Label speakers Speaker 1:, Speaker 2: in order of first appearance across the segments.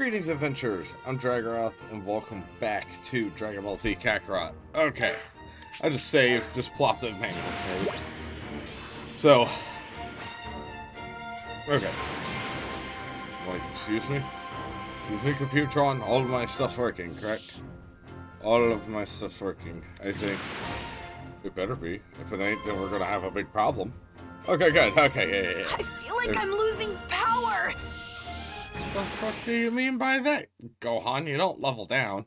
Speaker 1: Greetings, adventurers. I'm Dragaroth, and welcome back to Dragon Ball Z Kakarot. Okay, I just saved, just plopped the manual save. So, okay. Like, excuse me? Excuse me, Computron, all of my stuff's working, correct? All of my stuff's working, I think. It better be. If it ain't, then we're gonna have a big problem. Okay, good. Okay, yeah, yeah, yeah.
Speaker 2: I feel like I'm losing
Speaker 1: the fuck do you mean by that? Gohan, you don't level down.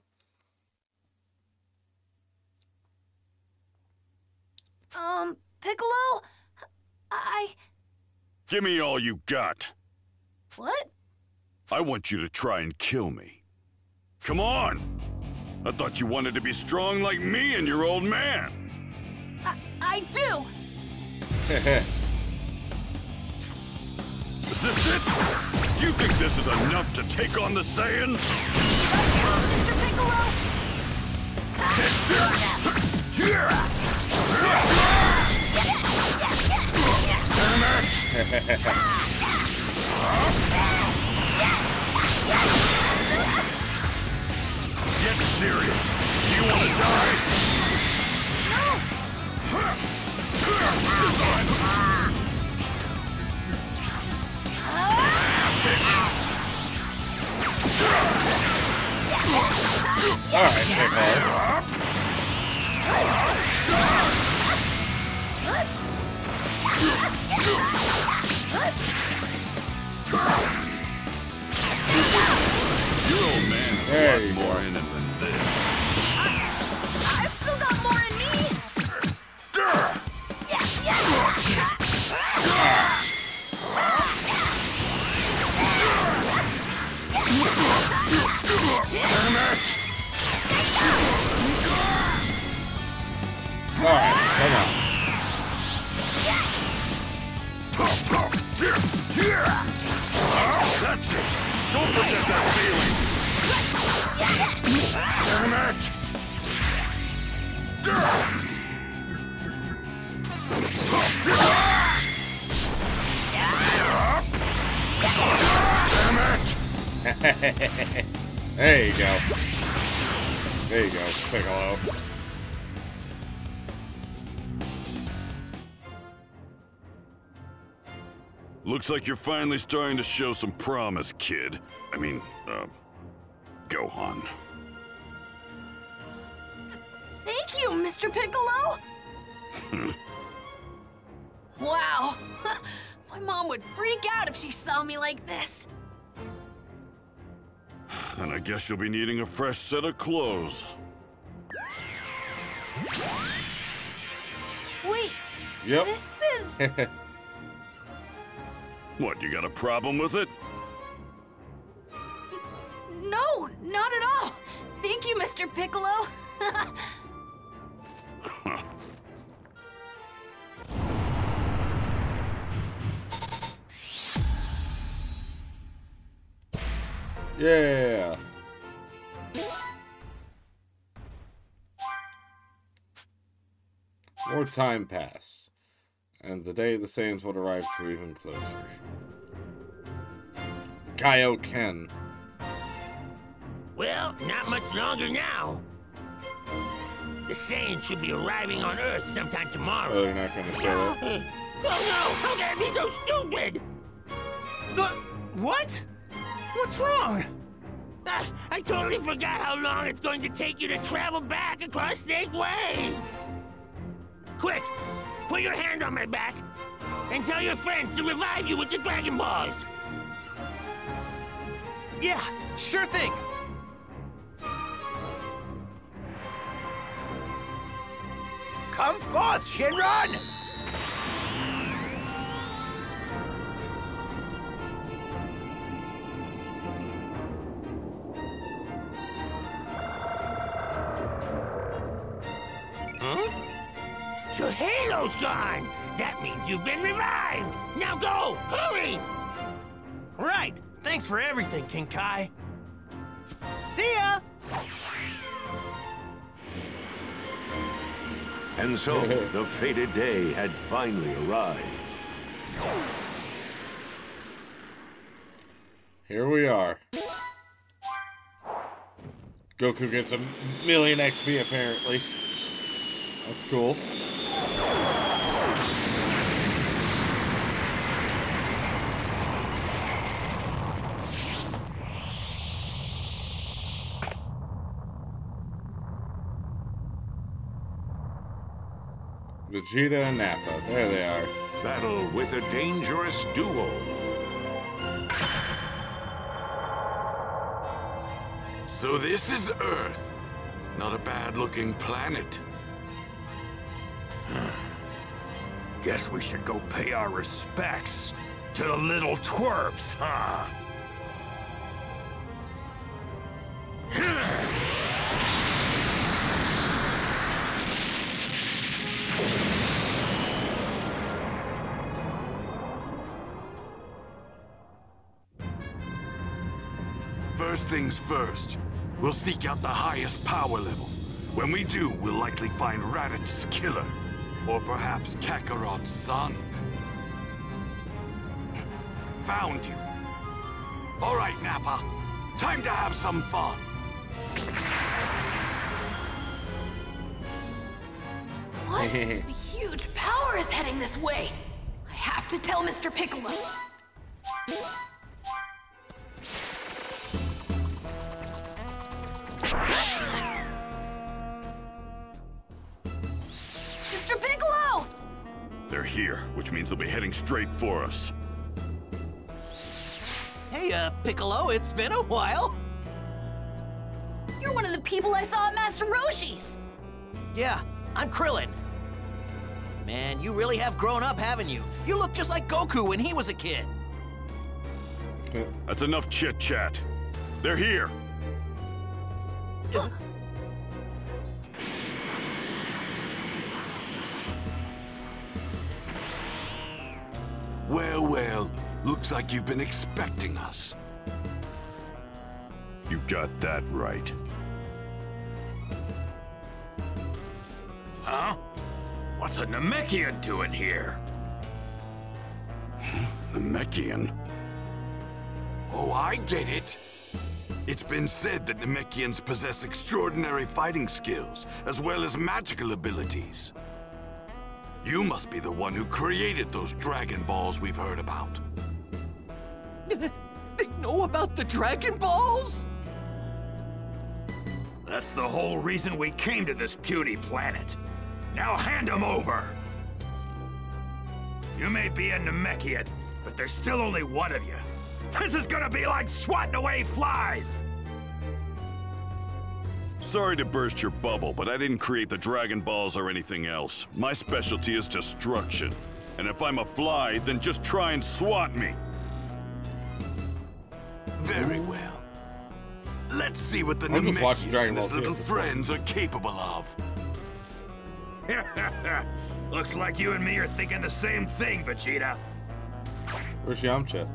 Speaker 2: Um, Piccolo? I.
Speaker 3: Give me all you got.
Speaker 2: What?
Speaker 3: I want you to try and kill me. Come on! I thought you wanted to be strong like me and your old man.
Speaker 2: I, I do.
Speaker 3: Is this it? Do you think this is enough to take on the Saiyans?
Speaker 2: Mr. Piccolo?
Speaker 3: Damn it! Get serious. Do you want to die?
Speaker 1: Alright,
Speaker 3: Looks like you're finally starting to show some promise, kid. I mean, uh, Gohan.
Speaker 2: Thank you, Mr. Piccolo. wow. My mom would freak out if she saw me like this.
Speaker 3: Then I guess you'll be needing a fresh set of clothes.
Speaker 2: Wait,
Speaker 1: Yep.
Speaker 2: this is.
Speaker 3: What, you got a problem with it?
Speaker 2: No, not at all. Thank you, Mr. Piccolo.
Speaker 1: yeah. More time passed, and the day the Saiyans would arrive drew even closer. The Kaioken.
Speaker 4: Well, not much longer now. The Saiyans should be arriving on Earth sometime tomorrow.
Speaker 1: Oh,
Speaker 4: tomorrow.
Speaker 1: they're not gonna show up.
Speaker 4: oh no! How can I be so stupid?
Speaker 5: What? What's wrong?
Speaker 4: Ah, I totally forgot how long it's going to take you to travel back across Snake Way. Quick, put your hand on my back and tell your friends to revive you with the Dragon Balls.
Speaker 5: Yeah, sure thing. Come forth,
Speaker 4: Shenron! You've been revived. Now go, hurry!
Speaker 5: Right. Thanks for everything, King Kai. See ya!
Speaker 6: And so, the fated day had finally arrived.
Speaker 1: Here we are. Goku gets a million XP apparently. That's cool. Vegeta and Nappa. There they are.
Speaker 7: Battle with a dangerous duo.
Speaker 8: So this is Earth. Not a bad-looking planet.
Speaker 7: Guess we should go pay our respects to the little twerps, huh?
Speaker 8: Things first, we'll seek out the highest power level. When we do, we'll likely find Raditz' killer. Or perhaps Kakarot's son. Found you. All right, Nappa. Time to have some fun.
Speaker 2: What? A huge power is heading this way. I have to tell Mr. Piccolo.
Speaker 8: Straight for us.
Speaker 5: Hey, uh, Piccolo, it's been a while.
Speaker 2: You're one of the people I saw at Master Roshi's.
Speaker 5: Yeah, I'm Krillin. Man, you really have grown up, haven't you? You look just like Goku when he was a kid.
Speaker 8: That's enough chit-chat. They're here. Well, well. Looks like you've been expecting us. You got that right.
Speaker 7: Huh? What's a Namekian doing here? Hmm?
Speaker 8: Namekian? Oh, I get it. It's been said that Namekians possess extraordinary fighting skills, as well as magical abilities. You must be the one who created those Dragon Balls we've heard about.
Speaker 5: They know about the Dragon Balls?
Speaker 7: That's the whole reason we came to this puny planet. Now hand them over! You may be a Namekian, but there's still only one of you. This is gonna be like swatting away flies!
Speaker 8: Sorry to burst your bubble, but I didn't create the Dragon Balls or anything else. My specialty is destruction. And if I'm a fly, then just try and swat me. Very well. Let's see what the
Speaker 1: I'm just watching
Speaker 8: Namekian and his little friends are capable of.
Speaker 7: Looks like you and me are thinking the same thing, Vegeta.
Speaker 1: Where's Yamcha?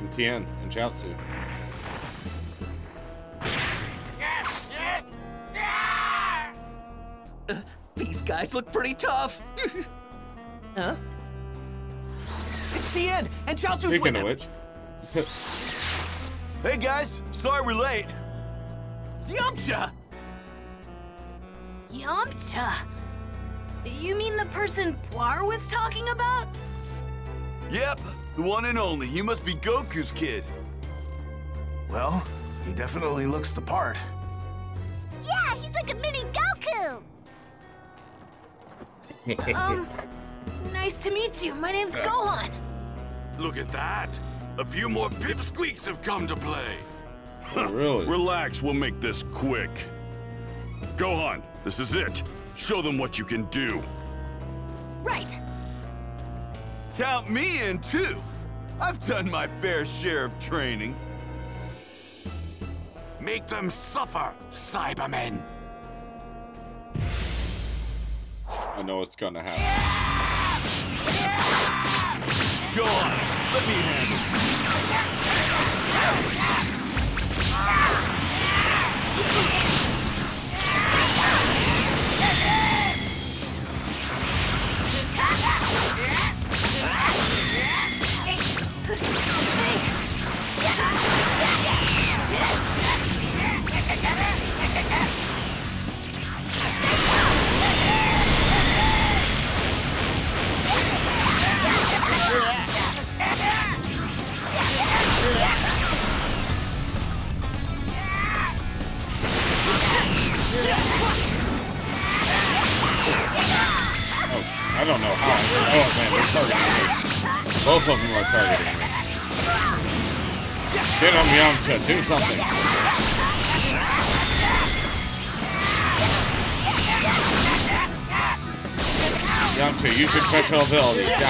Speaker 1: And Tien and Chaozu.
Speaker 5: Guys look pretty tough. huh? It's the end, and Chaozu's with
Speaker 1: Speaking of
Speaker 5: him.
Speaker 1: which,
Speaker 3: Hey guys, sorry we're late.
Speaker 5: Yamcha!
Speaker 2: Yamcha. You mean the person Puar was talking about?
Speaker 3: Yep, the one and only. You must be Goku's kid.
Speaker 9: Well, he definitely looks the part.
Speaker 10: Yeah, he's like a mini
Speaker 2: Um, nice to meet you. My name's Gohan.
Speaker 8: Look at that. A few more pipsqueaks have come to play.
Speaker 1: oh, really?
Speaker 8: Relax, we'll make this quick. Gohan, this is it. Show them what you can do.
Speaker 2: Right.
Speaker 3: Count me in too. I've done my fair share of training.
Speaker 8: Make them suffer, Saibamen.
Speaker 1: I know it's gonna happen.
Speaker 3: Go on, let me handle. it.
Speaker 1: Use ability.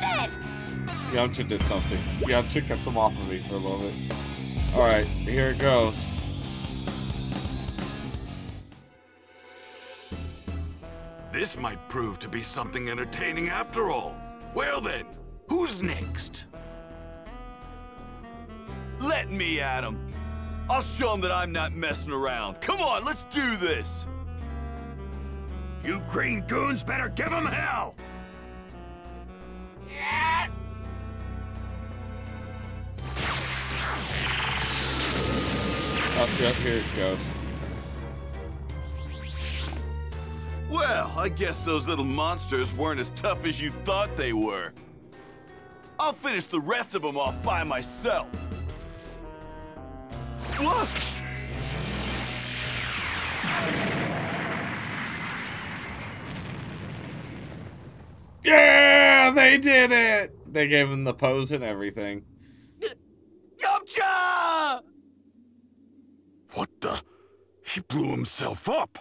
Speaker 2: Did it!
Speaker 1: Yamcha did something. Yamcha kept them off of me for a little bit. Alright, here it goes.
Speaker 8: This might prove to be something entertaining after all. Well then, who's next?
Speaker 3: Let me at him. I'll show him that I'm not messing around. Come on, let's do this.
Speaker 7: You green goons better give him hell!
Speaker 1: Up, yep, here it goes.
Speaker 3: Well, I guess those little monsters weren't as tough as you thought they were. I'll finish the rest of them off by myself. What?
Speaker 1: Yeah, they did it! They gave him the pose and everything.
Speaker 3: Yamcha!
Speaker 8: What the? He blew himself up.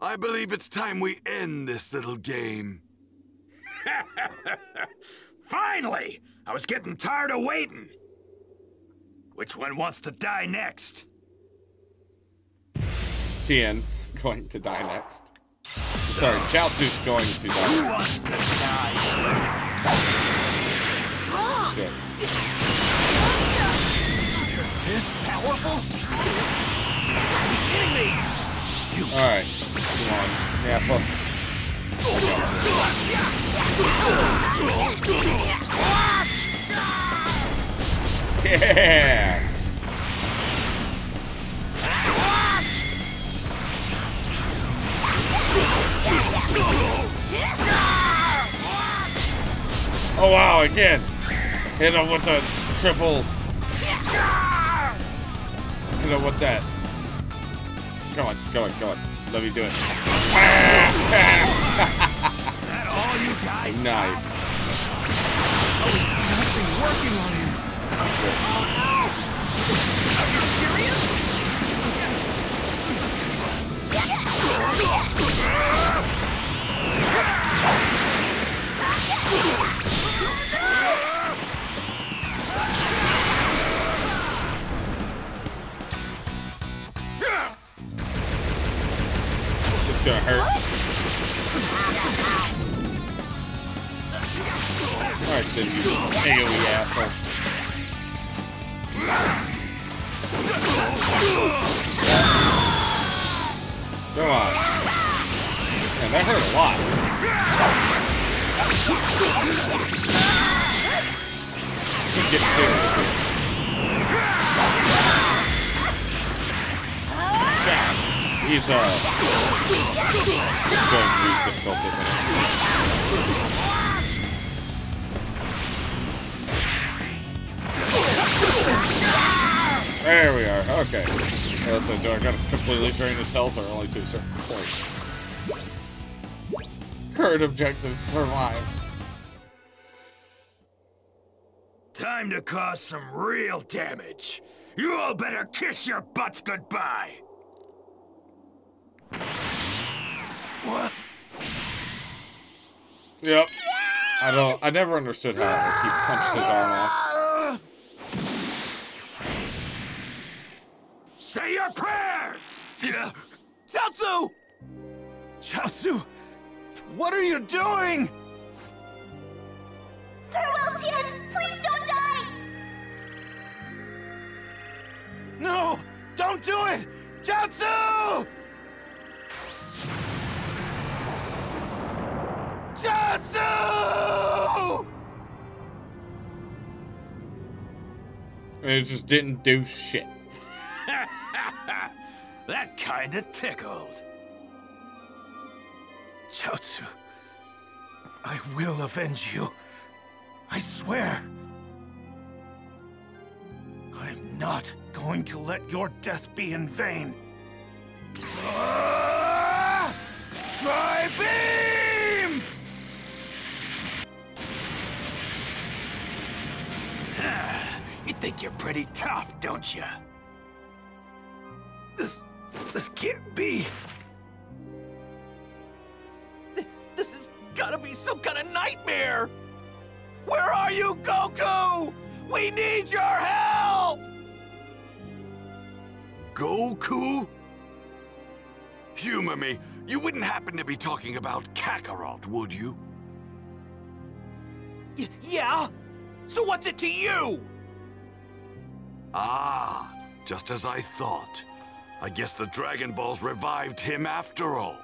Speaker 8: I believe it's time we end this little game.
Speaker 7: Finally! I was getting tired of waiting. Which one wants to die next?
Speaker 1: Tien's going to die next. Sorry, Chaozu's going to die.
Speaker 7: Who wants to die
Speaker 2: Strong!
Speaker 1: Shit.
Speaker 7: Powerful?
Speaker 1: Alright, come on. Nappa. Yeah! Oh wow, again! Hit him with the triple. Him with that. Come on, come on, come on. Let me do it.
Speaker 7: That all you guys
Speaker 1: Nice.
Speaker 7: Been working on him.
Speaker 1: It's gonna hurt. Alright, then you AoE asshole. Come on. Man, that hurt a lot. He's getting serious here. God, he's uh is going to be difficult, isn't it? There we are. Okay. Let's do I gotta completely drain his health or only a certain? Current objective, survive.
Speaker 7: Time to cause some real damage. You all better kiss your butts goodbye.
Speaker 3: What?
Speaker 1: Yep. I don't I never understood how he punched his arm off.
Speaker 7: Say your prayer!
Speaker 3: Yeah. Chaozu! Chaozu! What are you doing?
Speaker 10: Farewell, Tien! Please don't die!
Speaker 3: No! Don't do it! Chaozu!
Speaker 7: Jutsu!
Speaker 1: And it just didn't do shit.
Speaker 7: that kinda tickled.
Speaker 9: Chaozu, I will avenge you. I swear. I'm not going to let your death be in vain. Ah! Tri-beam!
Speaker 7: Think you're pretty tough, don't you?
Speaker 9: This... this can't be.
Speaker 5: Th this has gotta be some kind of nightmare! Where are you, Goku? We need your help!
Speaker 8: Goku? Humor me. You wouldn't happen to be talking about Kakarot, would you?
Speaker 5: Y yeah? So what's it to you?
Speaker 8: Ah, just as I thought. I guess the Dragon Balls revived him after all.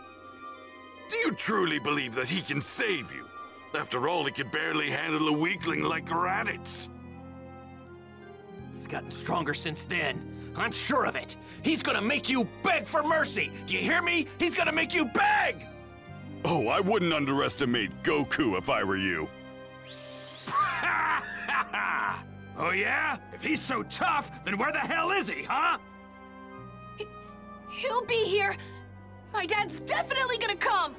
Speaker 8: Do you truly believe that he can save you? After all, he can barely handle a weakling like Raditz.
Speaker 5: He's gotten stronger since then. I'm sure of it. He's gonna make you beg for mercy. Do you hear me? He's gonna make you beg!
Speaker 8: Oh, I wouldn't underestimate Goku if I were you.
Speaker 7: oh yeah? If he's so tough, then where the hell is he, huh?
Speaker 2: He, he'll be here. My dad's definitely gonna come.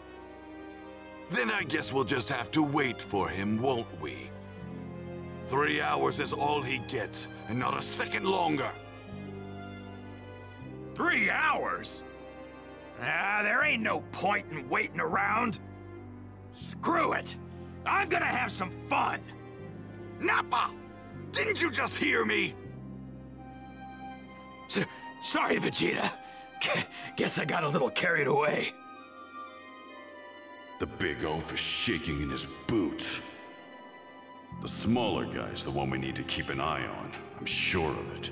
Speaker 8: Then I guess we'll just have to wait for him, won't we? Three hours is all he gets, and not a second longer.
Speaker 7: Three hours? Ah, there ain't no point in waiting around. Screw it! I'm gonna have some fun!
Speaker 8: Nappa! Didn't you just hear me?
Speaker 7: Sorry, Vegeta. Guess I got a little carried away.
Speaker 8: The big oaf is shaking in his boots. The smaller guy's the one we need to keep an eye on. I'm sure of it.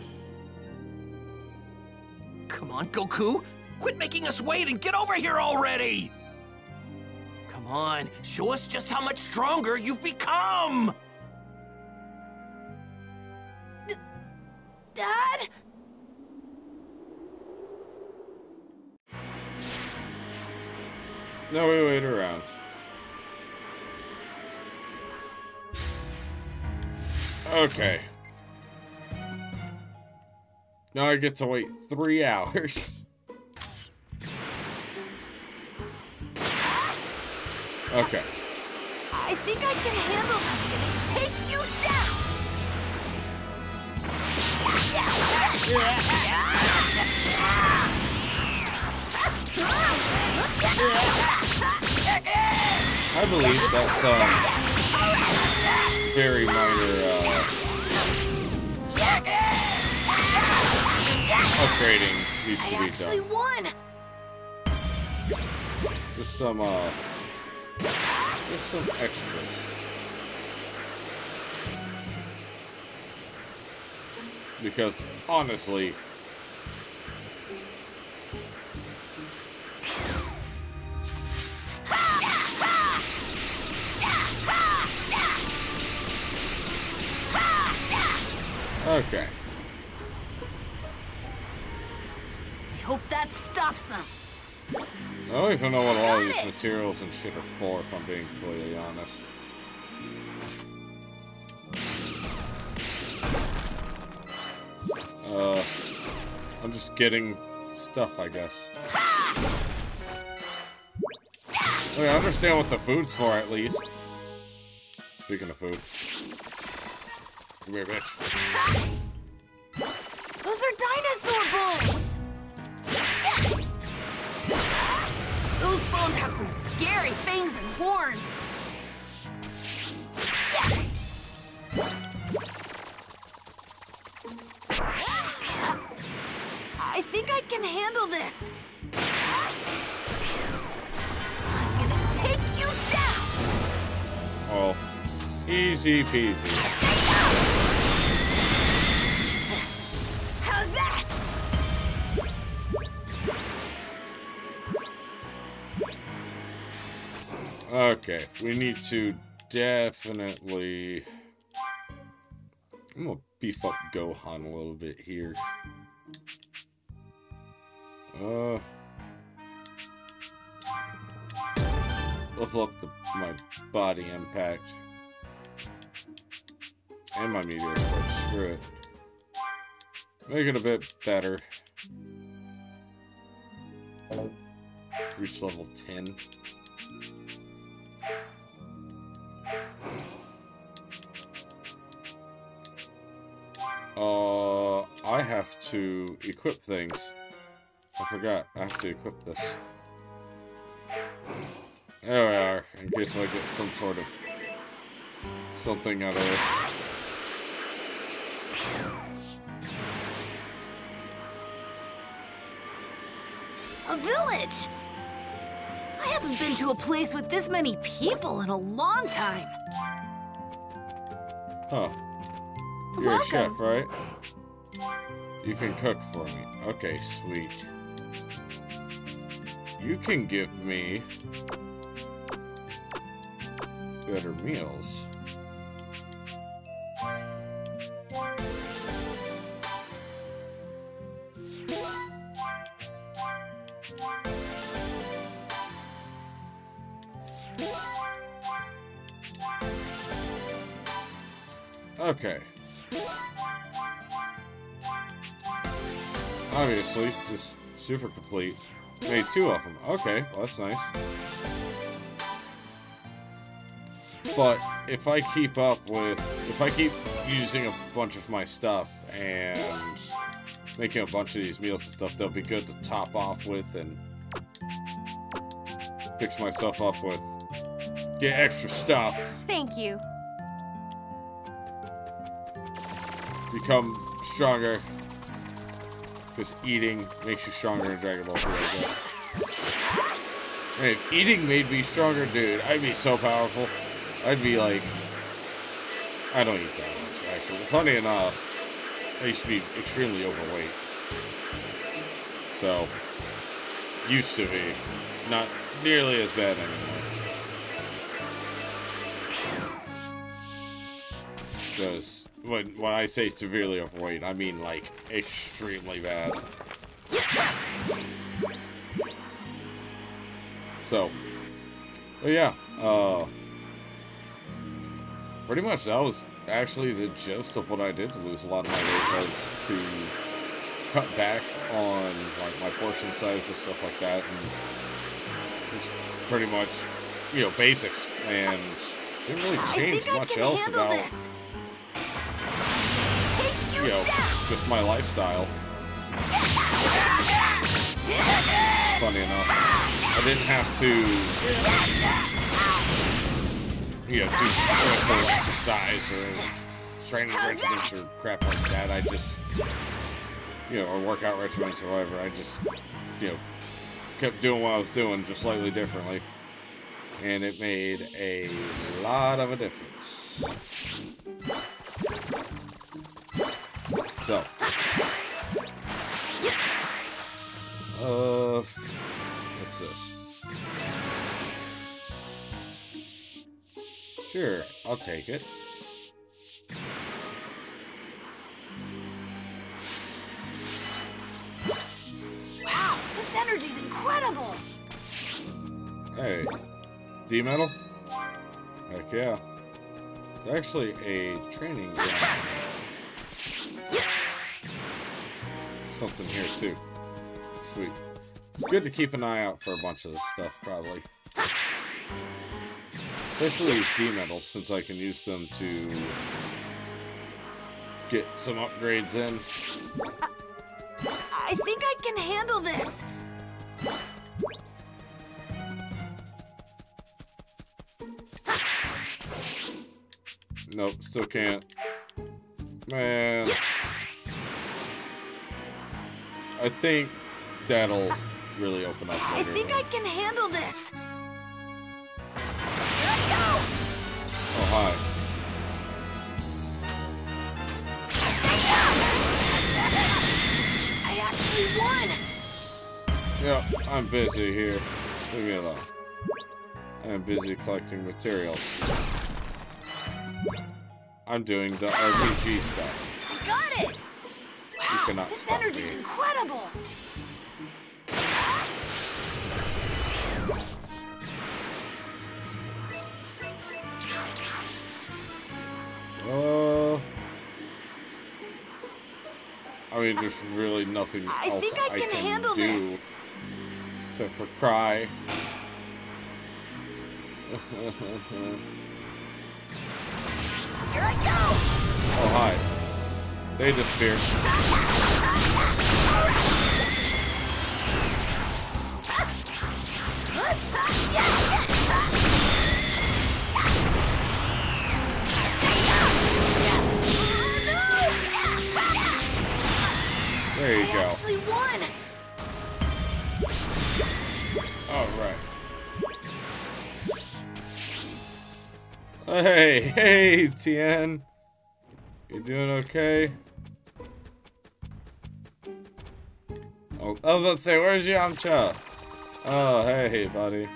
Speaker 5: Come on, Goku! Quit making us wait and get over here already! Come on, show us just how much stronger you've become!
Speaker 2: Dad?
Speaker 1: No, we wait around. Okay. Now I get to wait three hours. Okay.
Speaker 2: I think I can handle that. I'm gonna take you down.
Speaker 1: I believe that's um very minor uh, upgrading needs to be
Speaker 2: actually
Speaker 1: done.
Speaker 2: won.
Speaker 1: Just some uh just some extras. Because honestly, Okay.
Speaker 2: I hope that stops them.
Speaker 1: I don't even know what all these materials and shit are for, if I'm being completely honest. Getting stuff, I guess. Okay, I understand what the food's for, at least. Speaking of food. Come here, bitch.
Speaker 2: Those are dinosaur bones. Those bones have some scary fangs and horns. Can handle this. I'm gonna take you down.
Speaker 1: Oh, easy peasy.
Speaker 2: How's that?
Speaker 1: Okay, we need to definitely... I'm gonna beef up Gohan a little bit here. Uh... Up the, my body impact. And my meteor. Screw it. Make it a bit better. Reach level 10. Uh, I have to equip things. I forgot. I have to equip this. There we are, in case I get some sort of something out of this.
Speaker 2: A village! I haven't been to a place with this many people in a long time.
Speaker 1: Huh. You're
Speaker 2: Welcome.
Speaker 1: a chef, right? You can cook for me. Okay, sweet. You can give me better meals. Okay. Obviously, just super complete. Two of them. Okay, well, that's nice. But if I keep up with, if I keep using a bunch of my stuff and making a bunch of these meals and stuff, they'll be good to top off with and fix myself up with. Get extra stuff.
Speaker 10: Thank you.
Speaker 1: become stronger. Because eating makes you stronger in Dragon Ball Z, If eating made me stronger, dude, I'd be so powerful. I'd be like... I don't eat that much, actually. Funny enough, I used to be extremely overweight. So, used to be. Not nearly as bad anymore. Because when, when I say severely overweight, I mean like extremely bad. So, but yeah, uh, pretty much that was actually the gist of what I did to lose a lot of my weight was to cut back on like my portion size and stuff like that, and just pretty much, you know, basics, and didn't really change much else about
Speaker 2: this. You
Speaker 1: know,
Speaker 2: down.
Speaker 1: just my lifestyle. Funny enough, I didn't have to, you know, do special exercise or training
Speaker 2: How's
Speaker 1: regimens or crap like that. I just, you know, or workout regimens or whatever. I just, you know, kept doing what I was doing, just slightly differently. And it made a lot of a difference. So. Uh, this? Sure, I'll take it.
Speaker 2: Wow, this energy's incredible.
Speaker 1: Hey, D Medal? Heck yeah. It's actually a training ground. Something here too. Sweet. It's good to keep an eye out for a bunch of this stuff, probably. Especially these D Medals, since I can use them to get some upgrades in.
Speaker 2: I think I can handle this.
Speaker 1: Nope, still can't. Man. I think that'll really open up
Speaker 2: I think. I can handle this. Here I go.
Speaker 1: Oh, hi.
Speaker 2: I actually won.
Speaker 1: Yeah, I'm busy here. Leave me alone. and busy collecting materials. I'm doing the RPG stuff.
Speaker 2: I Got it! Wow, this energy's
Speaker 1: me.
Speaker 2: incredible!
Speaker 1: Uh, I mean, there's really nothing
Speaker 2: I
Speaker 1: else
Speaker 2: think I can handle
Speaker 1: do
Speaker 2: this.
Speaker 1: except for cry.
Speaker 2: Here I go!
Speaker 1: oh hi, they disappeared. There you
Speaker 2: I
Speaker 1: go.
Speaker 2: actually won!
Speaker 1: All right. Hey, hey, Tien. You doing okay? Oh, I was about to say, where's Yamcha? Oh, hey, buddy.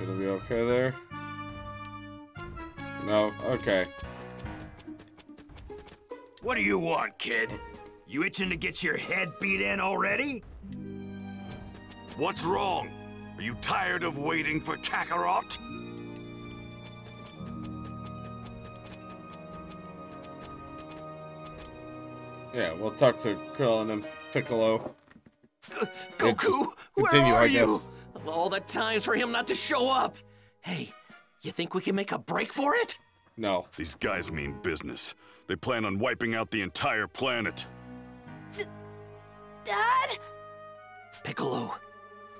Speaker 1: Gonna be okay there? No? Okay.
Speaker 7: What do you want, kid? You itching to get your head beat in already?
Speaker 8: What's wrong? Are you tired of waiting for Kakarot?
Speaker 1: Yeah, we'll talk to Krillin and Piccolo.
Speaker 5: Uh, Goku, where
Speaker 1: continue,
Speaker 5: are
Speaker 1: I
Speaker 5: you?
Speaker 1: guess.
Speaker 5: All the times for him not to show up. Hey, you think we can make a break for it?
Speaker 1: No.
Speaker 8: These guys mean business. They plan on wiping out the entire planet.
Speaker 2: Dad?
Speaker 5: Piccolo,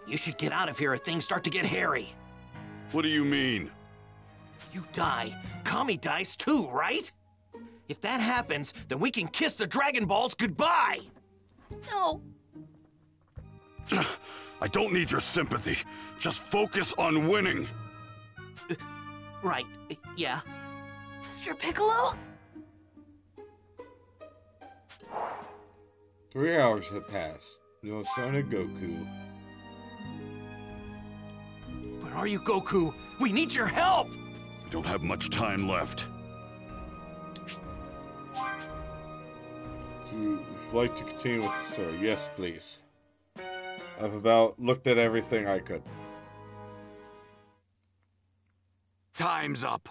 Speaker 5: you should get out of here if things start to get hairy.
Speaker 8: What do you mean?
Speaker 5: You die, Kami dies too, right? If that happens, then we can kiss the Dragon Balls goodbye.
Speaker 2: No.
Speaker 8: I don't need your sympathy. Just focus on winning.
Speaker 5: Right, yeah.
Speaker 2: Mr. Piccolo?
Speaker 1: Three hours have passed. No sign of Goku.
Speaker 5: Where are you, Goku? We need your help!
Speaker 8: I don't have much time left.
Speaker 1: Would you like to continue with the story? Yes, please. I've about looked at everything I could.
Speaker 8: Time's up.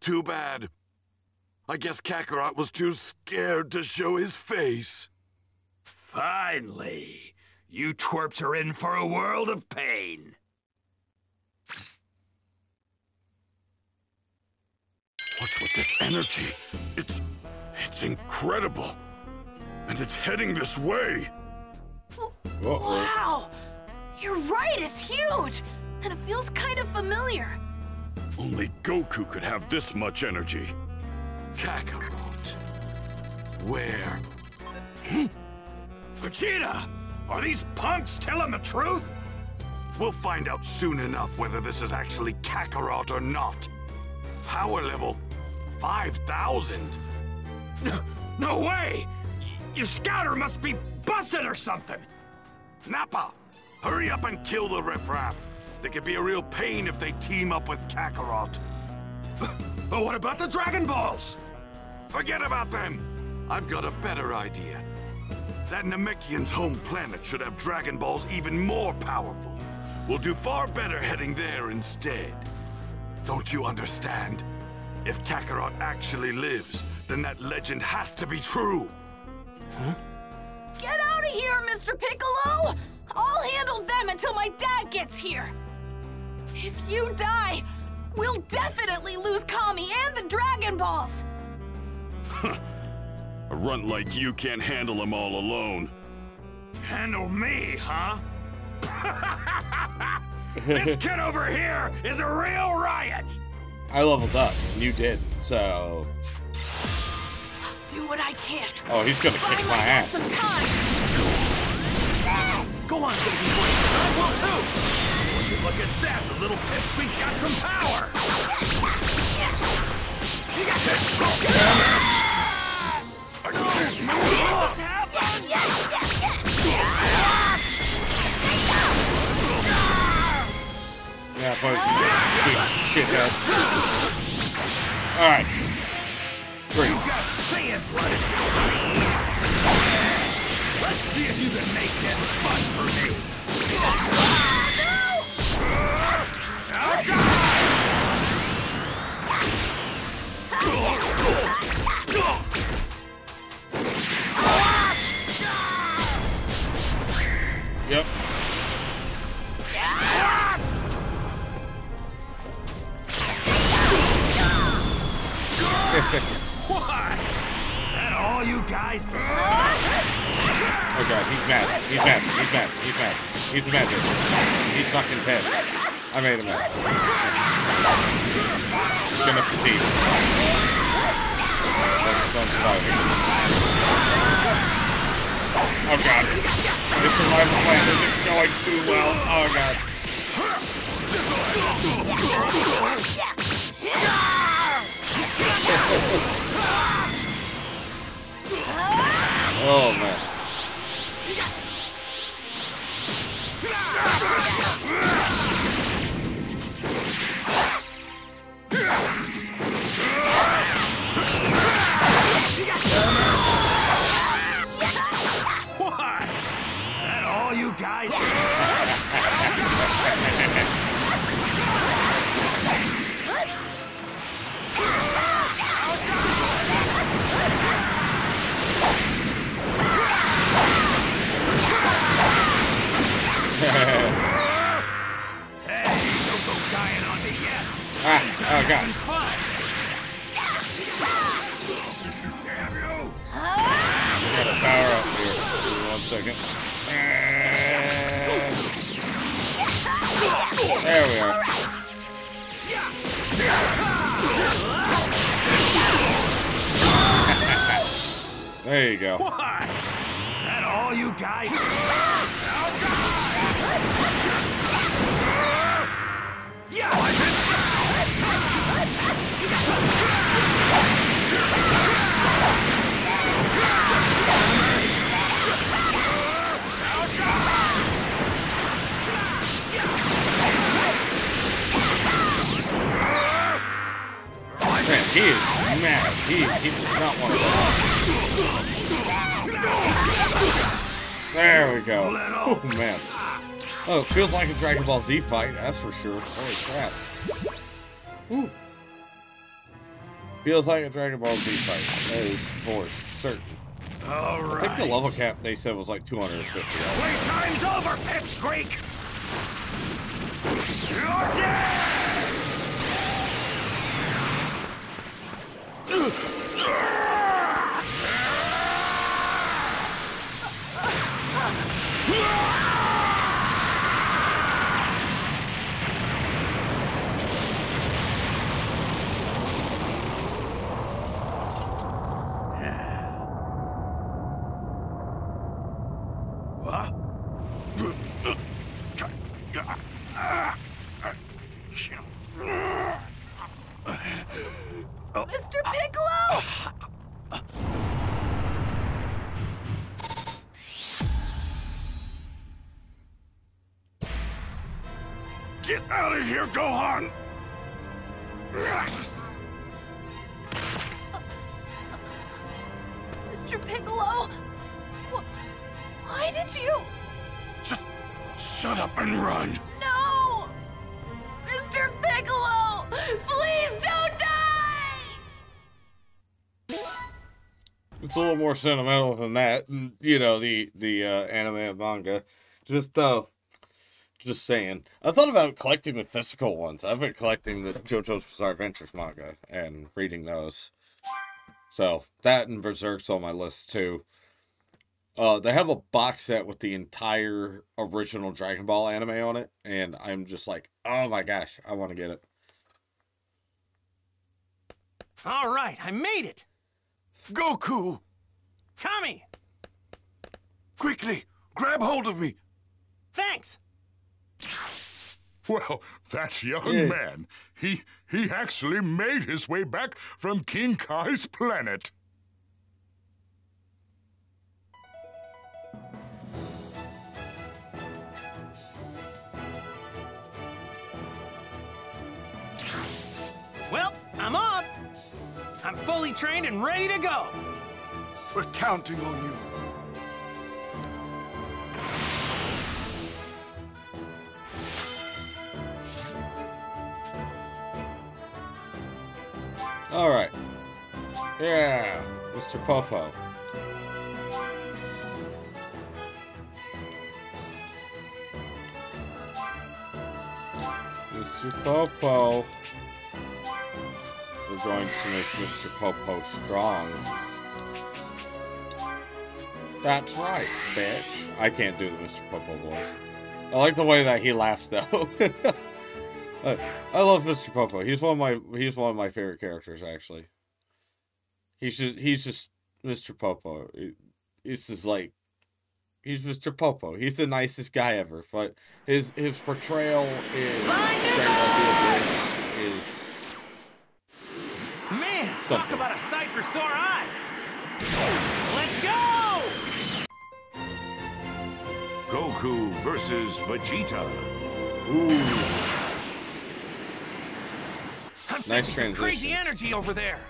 Speaker 8: Too bad. I guess Kakarot was too scared to show his face.
Speaker 7: Finally. You twerps are in for a world of pain.
Speaker 8: What's with this energy? It's... it's incredible. And it's heading this way.
Speaker 1: Uh-oh.
Speaker 2: Wow! You're right, it's huge! And it feels kind of familiar.
Speaker 8: Only Goku could have this much energy. Kakarot. Where? Hmm?
Speaker 7: Vegeta! Are these punks telling the truth?
Speaker 8: We'll find out soon enough whether this is actually Kakarot or not. Power level 5,000.
Speaker 7: No way! Your scouter must be busted or something!
Speaker 8: Nappa, hurry up and kill the riffraff. They could be a real pain if they team up with Kakarot.
Speaker 7: But what about the Dragon Balls?
Speaker 8: Forget about them. I've got a better idea. That Namekian's home planet should have Dragon Balls even more powerful. We'll do far better heading there instead. Don't you understand? If Kakarot actually lives, then that legend has to be true. Huh?
Speaker 2: Get out of here, Mr. Piccolo! I'll handle them until my dad gets here. If you die, we'll definitely lose Kami and the Dragon Balls.
Speaker 8: A runt like you can't handle them all alone.
Speaker 7: Handle me, huh? this kid over here is a real riot!
Speaker 1: I leveled up, and you did. So, I'll
Speaker 2: Do what I can.
Speaker 1: oh, he's gonna
Speaker 2: Buy
Speaker 1: kick
Speaker 2: my
Speaker 1: my ass.
Speaker 2: some time.
Speaker 5: Go on, baby boy. I will too.
Speaker 7: Would you look at that? The little pipsqueak's got some power! You got that
Speaker 1: that part. Big shithead. Alright. Three.
Speaker 7: You got Saiyan blood in your veins. Let's see if you can make this fun for me. Now
Speaker 1: Yep.
Speaker 7: What? That all you guys?
Speaker 1: Oh god, he's mad. He's mad. He's mad. He's mad. He's mad. dude. He's fucking pissed. I made him mad. He's gonna fatigue. Focus on surviving. Oh god. This survival plan isn't going too well. Oh god. Oh man.
Speaker 7: What? That all you guys? Hey, don't go dying on me yet.
Speaker 1: Ah, oh god. Second. There we are. There you go.
Speaker 7: What? That all you guys?
Speaker 1: Man, he is mad. He, he does not want to. There we go. Oh, man. Oh, it feels like a Dragon Ball Z fight, that's for sure. Holy crap. Whew. Feels like a Dragon Ball Z fight. That is for certain.
Speaker 7: All
Speaker 1: I think the level cap they said was like 250.
Speaker 7: Playtime's over, Pipsqueak! You're dead! What?
Speaker 1: more sentimental than that. You know, the the uh, anime and manga. Just uh just saying. I thought about collecting the physical ones. I've been collecting the JoJo's Bizarre Adventures manga and reading those. So that and Berserk's on my list too. Uh, they have a box set with the entire original Dragon Ball anime on it, and I'm just like, oh my gosh, I want to get it.
Speaker 5: All right, I made it.
Speaker 8: Goku!
Speaker 5: Tommy!
Speaker 8: Quickly! Grab hold of me!
Speaker 5: Thanks!
Speaker 11: Well, that young
Speaker 1: yeah.
Speaker 11: man, he, he actually made his way back from King Kai's planet.
Speaker 5: Well, I'm off. I'm fully trained and ready to go.
Speaker 8: We're counting on you.
Speaker 1: All right. Yeah, Mr. Popo. Mr. Popo. We're going to make Mr. Popo strong. That's right, bitch. I can't do the Mr. Popo voice. I like the way that he laughs though. I, I love Mr. Popo. He's one of my he's one of my favorite characters actually. He's just he's just Mr. Popo. He- He's just like he's Mr. Popo. He's the nicest guy ever, but his his portrayal in Dragon Ball Z Abridged is
Speaker 5: Man, talk about a sight for sore eyes.
Speaker 7: Goku versus Vegeta.
Speaker 1: ooh
Speaker 5: I'm
Speaker 1: Nice
Speaker 5: transition. crazy energy over there.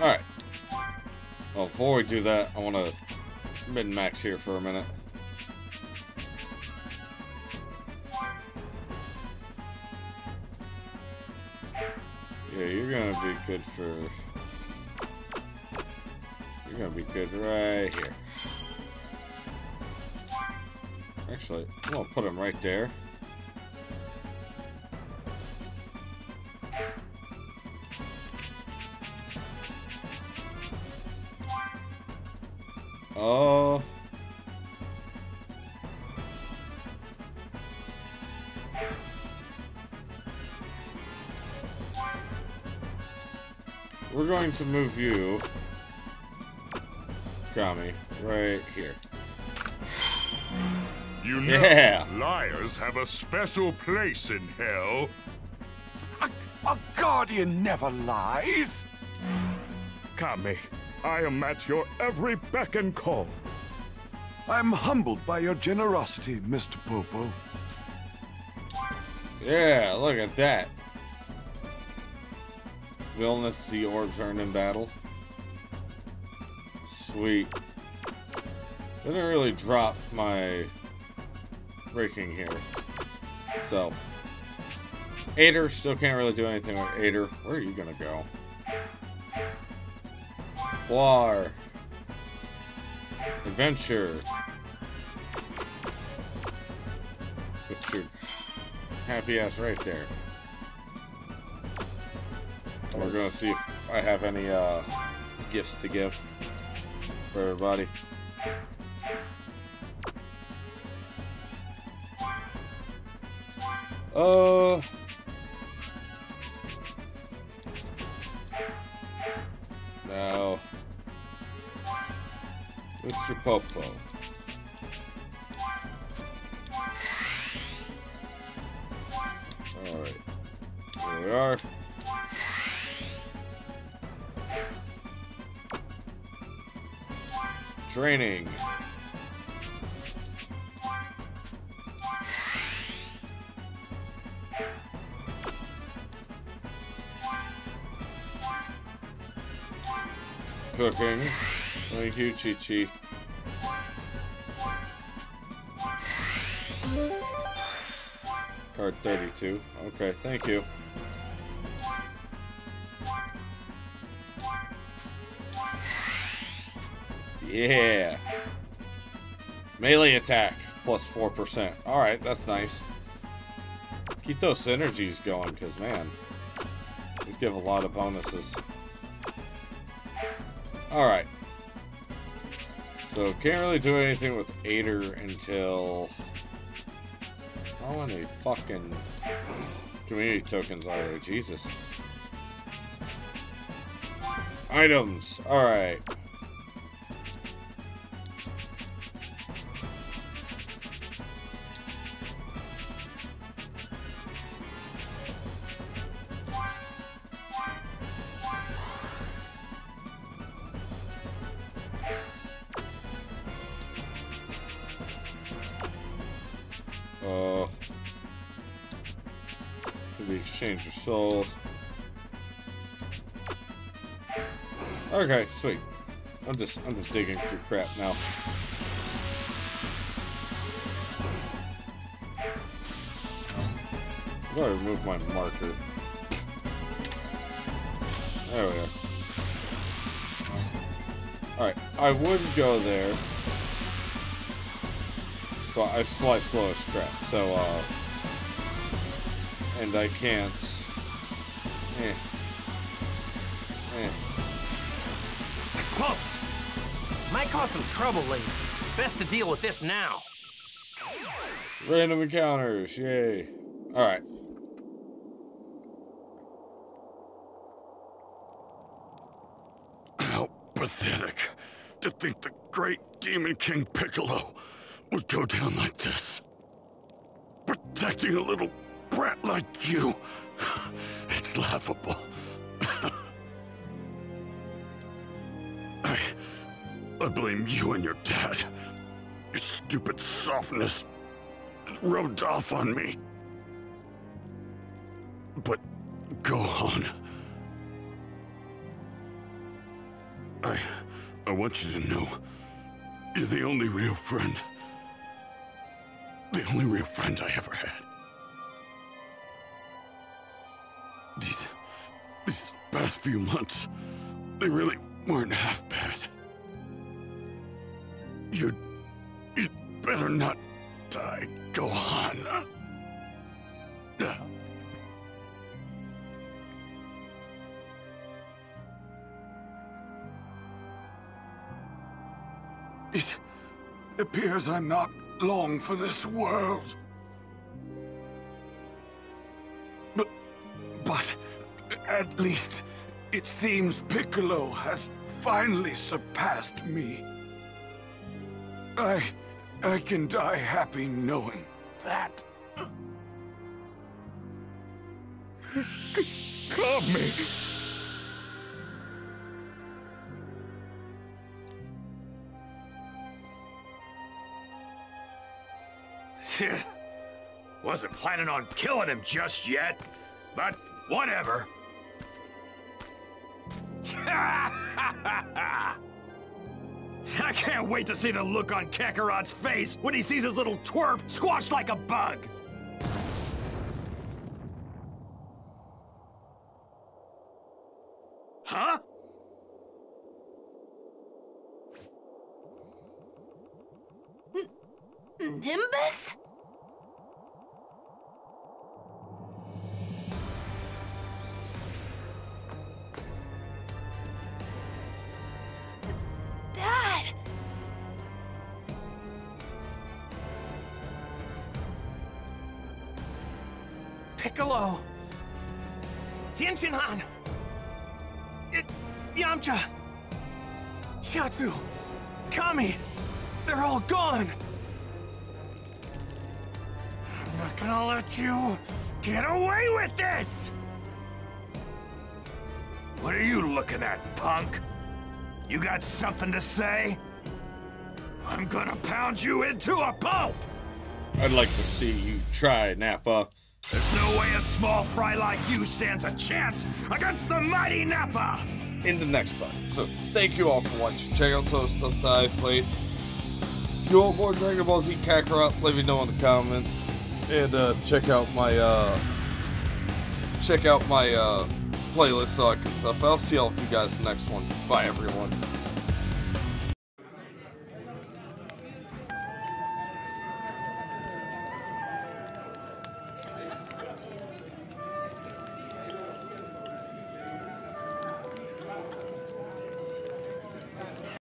Speaker 1: All right. Well, before we do that, I want to min max here for a minute. Yeah, you're gonna be good for. You're gonna be good right here. Actually, I'm gonna put him right there. Oh. We're going to move you, Kami, right here.
Speaker 11: You know,
Speaker 1: Yeah.
Speaker 11: liars have a special place in hell.
Speaker 8: A, a guardian never lies.
Speaker 11: Kami, I am at your every beck and call.
Speaker 8: I'm humbled by your generosity, Mr. Popo.
Speaker 1: Yeah, look at that. Villainous the orbs earned in battle. Sweet. Didn't really drop my breaking here. So. Ader still can't really do anything with Ader. Where are you gonna go? War. Adventure. Put your happy ass right there. We're gonna see if I have any uh, gifts to give for everybody. Uh. Now, Mr. Popo. Alright. Here we are. Training. Cooking. Thank you, Chi Chi. Card 32. Okay, thank you. Yeah. Melee attack plus 4%. Alright, that's nice. Keep those synergies going, because, man, these give a lot of bonuses. Alright. So, can't really do anything with Ader until... How many fucking community tokens are there? Jesus. Items. Alright. Okay, sweet. I'm just I'm just digging through crap now. Going to remove my marker. There we go. Alright, I would go there. But I fly slow as crap, so, uh... And I can't... Eh.
Speaker 5: Cause some trouble later. Best to deal with this now.
Speaker 1: Random encounters, yay. Alright.
Speaker 8: How pathetic to think the great Demon King Piccolo would go down like this. Protecting a little brat like you. It's laughable. I blame you and your dad. Your stupid softness rubbed off on me. But go on. I... I want you to know... You're the only real friend. The only real friend I ever had. These... These past few months, they really weren't half bad. You'd... You'd better not die. Go on. Uh, It appears I'm not long for this world. But, but at least it seems Piccolo has finally surpassed me. I, I can die happy knowing that. Calm me.
Speaker 7: Wasn't planning on killing him just yet, but whatever. I can't wait to see the look on Kakarot's face when he sees his little twerp squashed like a bug.
Speaker 5: Piccolo! Tien Shinhan! It, Yamcha! Chiaotzu! Kami! They're all gone!
Speaker 7: I'm not gonna let you get away with this! What are you looking at, punk? You got something to say? I'm gonna pound you into a pulp!
Speaker 1: I'd like to see you try, Nappa.
Speaker 7: There's no way a small fry like you stands a chance against the mighty Nappa!
Speaker 1: in the next part. So thank you all for watching. Check out some stuff that I've played. If you want more Dragon Ball Z Kakarot, let me know in the comments. And uh, check out my uh, check out my uh, playlist, all that good stuff. I'll see all of you guys next one. Bye everyone.